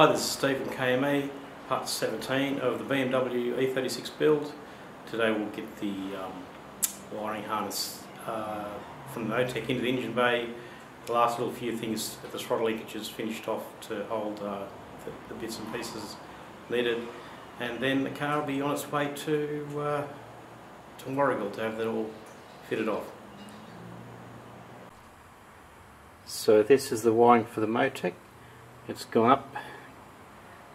Hi, this is Steve from KME, part 17 of the BMW E36 build. Today we'll get the um, wiring harness uh, from the MoTeC into the engine bay, the last little few things at the throttle linkages finished off to hold uh, the, the, bits and pieces needed, and then the car will be on its way to, uh, to Warragul to have that all fitted off. So this is the wiring for the MoTeC. It's gone up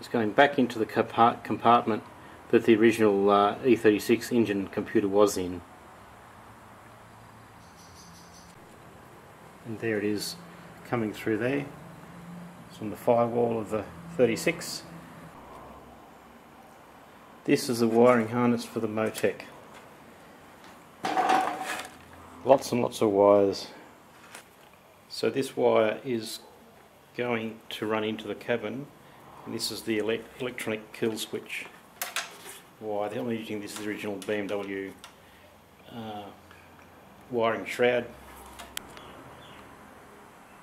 it's going back into the compartment that the original uh, E36 engine computer was in. And there it is coming through there. It's on the firewall of the 36. This is the wiring harness for the MoTeC. Lots and lots of wires. So this wire is going to run into the cabin and this is the ele electronic kill switch. Why I'm using this is the original BMW uh, wiring shroud.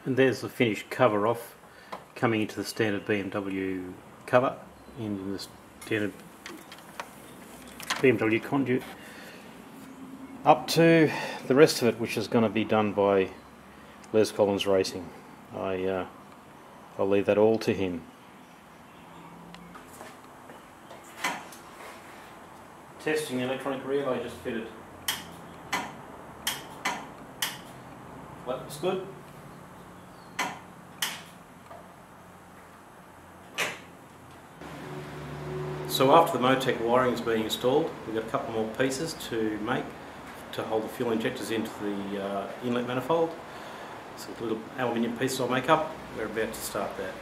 And there's the finished cover off coming into the standard BMW cover in the standard BMW conduit up to the rest of it which is going to be done by Les Collins Racing. I, uh, I'll leave that all to him. Testing the electronic relay just fitted. That looks good. So after the MoTeC wiring is being installed, we've got a couple more pieces to make to hold the fuel injectors into the uh, inlet manifold. So little aluminium pieces I'll make up. We're about to start that.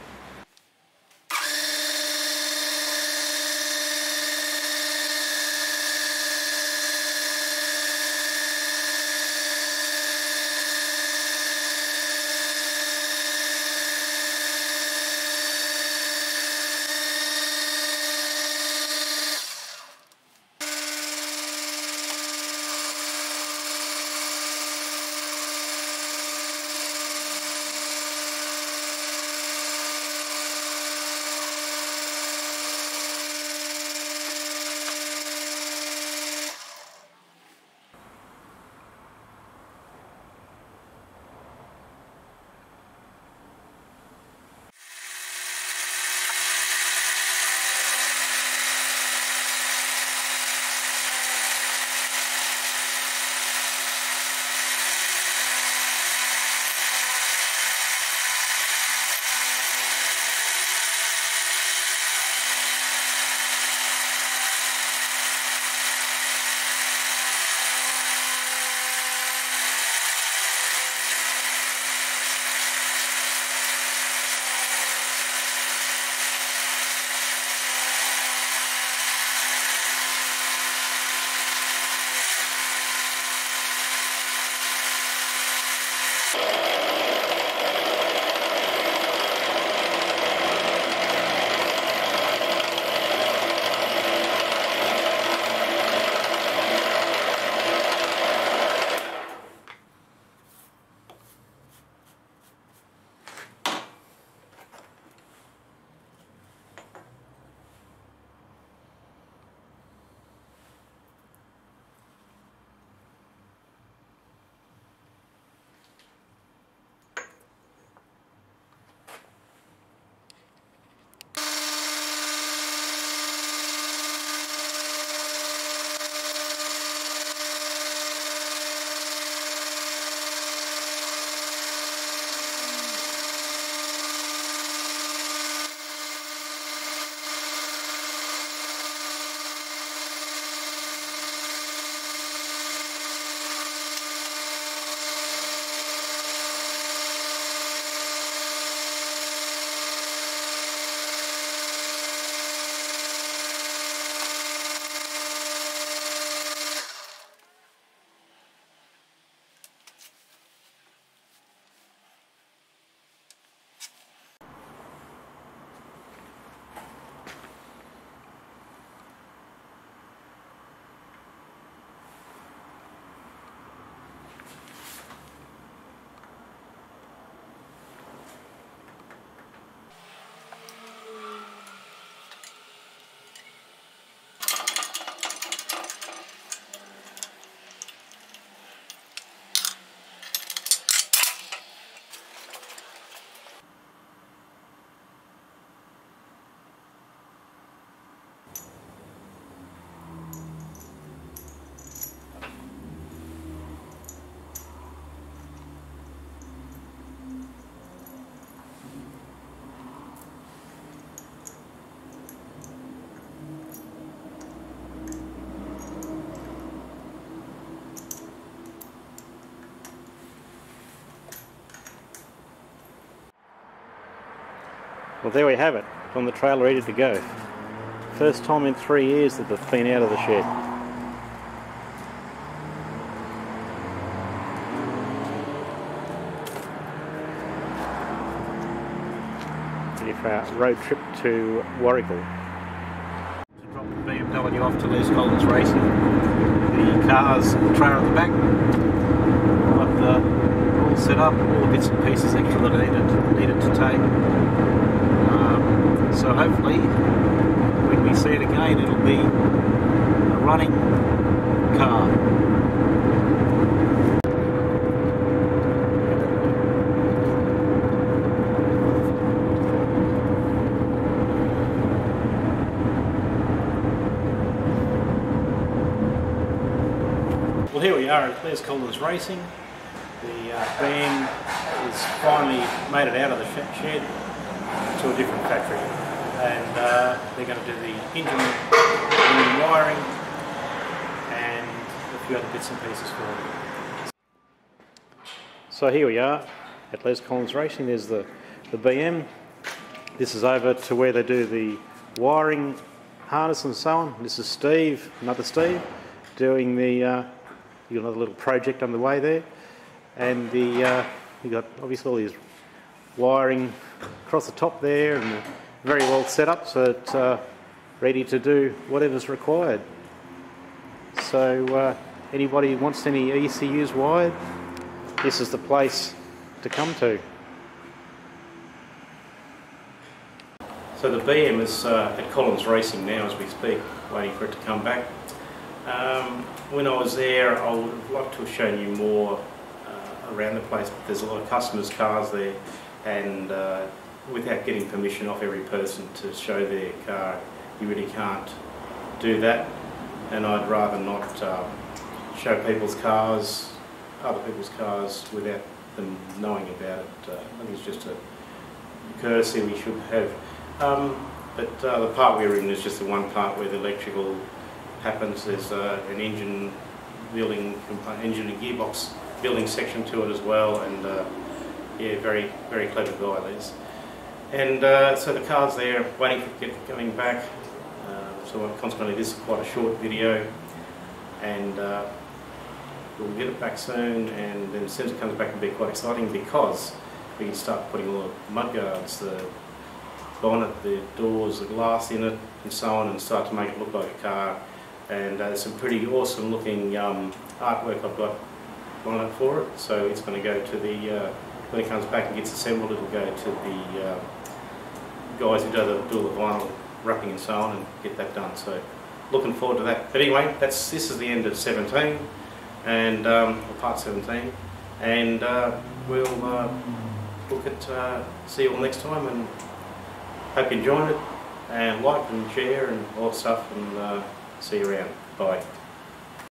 Well, there we have it, on the trailer ready to go. First time in three years that they've been out of the shed. Ready for our road trip to Warragul. To drop the BMW off to Les Collins Racing. The cars, trailer at the back, got the all set up, all the bits and pieces extra that I needed, needed to take. So hopefully, when we see it again, it'll be a running car. Well, here we are at Les Collins Racing. The uh, van has finally made it out of the shed to a different factory, and uh, they're going to do the engine and wiring and a few other bits and pieces for it. So here we are at Les Collins Racing. There's the the BM. This is over to where they do the wiring harness and so on. This is Steve, another Steve, doing the. Uh, another little project underway there, and the uh, you got obviously all these wiring across the top there, and very well set up so it's uh, ready to do whatever's required. So uh, anybody who wants any ECUs wired, this is the place to come to. So the BM is uh, at Collins Racing now as we speak, waiting for it to come back. Um, when I was there, I would have liked to have shown you more uh, around the place, but there's a lot of customers' cars there, and uh, without getting permission off every person to show their car, you really can't do that. And I'd rather not uh, show people's cars, other people's cars, without them knowing about it. Uh, I think it's just a courtesy we should have. Um, but uh, the part we're in is just the one part where the electrical happens. There's uh, an engine building, engine and gearbox building section to it as well, and uh, yeah, very very clever guy, Les. And uh, so the car's there, waiting for get coming back. Uh, so consequently, this is quite a short video, and uh, we'll get it back soon. And then as soon as it comes back, it'll be quite exciting because we can start putting all the mud guards, the bonnet, the doors, the glass in it, and so on, and start to make it look like a car and uh, there's some pretty awesome looking um, artwork I've got on it for it. So it's going to go to the, uh, when it comes back and gets assembled, it'll go to the uh, guys who do the, do the vinyl wrapping and so on and get that done. So looking forward to that. But anyway, that's this is the end of 17 and um, part 17 and uh, we'll uh, look at uh, see you all next time and hope you enjoyed it and like and share and all that stuff and uh, See you around. Bye.